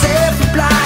safe fly.